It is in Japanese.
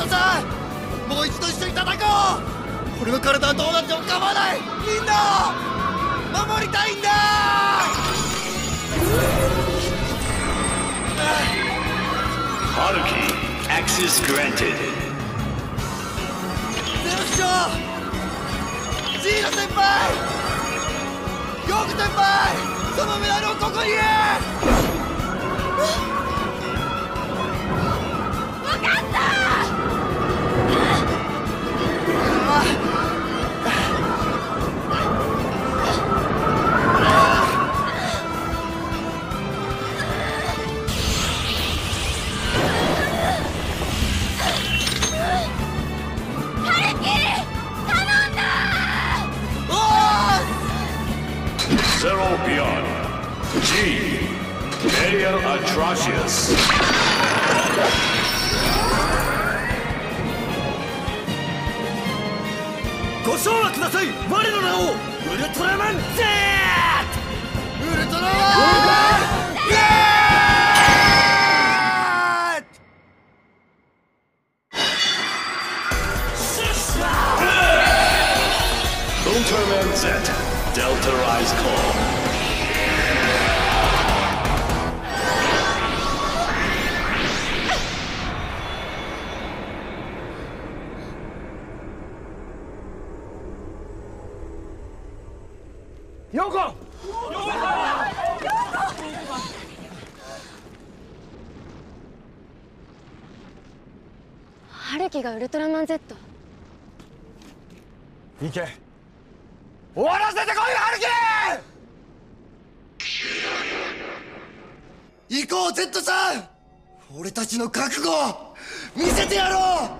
トさんもう一度一緒に戦おう。俺の体はどうなっても構わない。みんなを守りたいんだ。ハルキー Access テッドゼロ師匠ジーロ先輩。ヨーク先輩。そのメダルをここに。Beyond. G. Media atrocious. ご唱和ください我の名をウルトラマン Z! ウルトラマンイエーイ Ultraman Z. Delta Rise コハルキがウルトラマン Z. 行け終わらせてこいハルキ行こう Z さん！俺たちの覚悟見せてやろう！